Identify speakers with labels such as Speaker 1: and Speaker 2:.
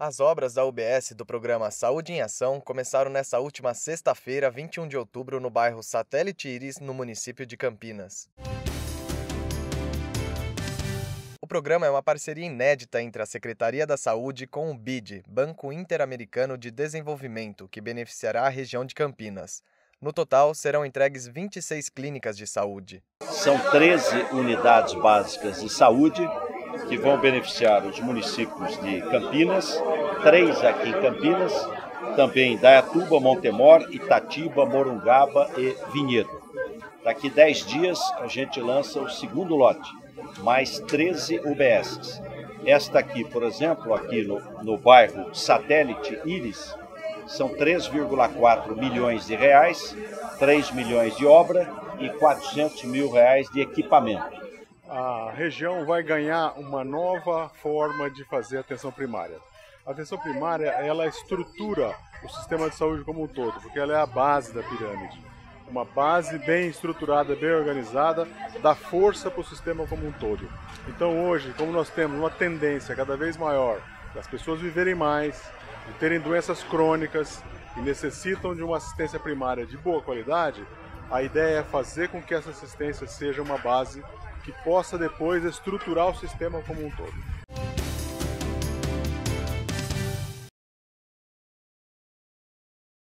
Speaker 1: As obras da UBS do programa Saúde em Ação começaram nesta última sexta-feira, 21 de outubro, no bairro Satélite Iris, no município de Campinas. O programa é uma parceria inédita entre a Secretaria da Saúde com o BID, Banco Interamericano de Desenvolvimento, que beneficiará a região de Campinas. No total, serão entregues 26 clínicas de saúde.
Speaker 2: São 13 unidades básicas de saúde que vão beneficiar os municípios de Campinas, três aqui em Campinas, também Dayatuba, Montemor, Itatiba, Morungaba e Vinhedo. Daqui 10 dias a gente lança o segundo lote, mais 13 UBSs. Esta aqui, por exemplo, aqui no, no bairro Satélite Iris, são 3,4 milhões de reais, 3 milhões de obra e 400 mil reais de equipamento
Speaker 3: a região vai ganhar uma nova forma de fazer atenção primária. A atenção primária, ela estrutura o sistema de saúde como um todo, porque ela é a base da pirâmide. Uma base bem estruturada, bem organizada, dá força para o sistema como um todo. Então hoje, como nós temos uma tendência cada vez maior das pessoas viverem mais, de terem doenças crônicas e necessitam de uma assistência primária de boa qualidade, a ideia é fazer com que essa assistência seja uma base que possa depois estruturar o sistema como um todo.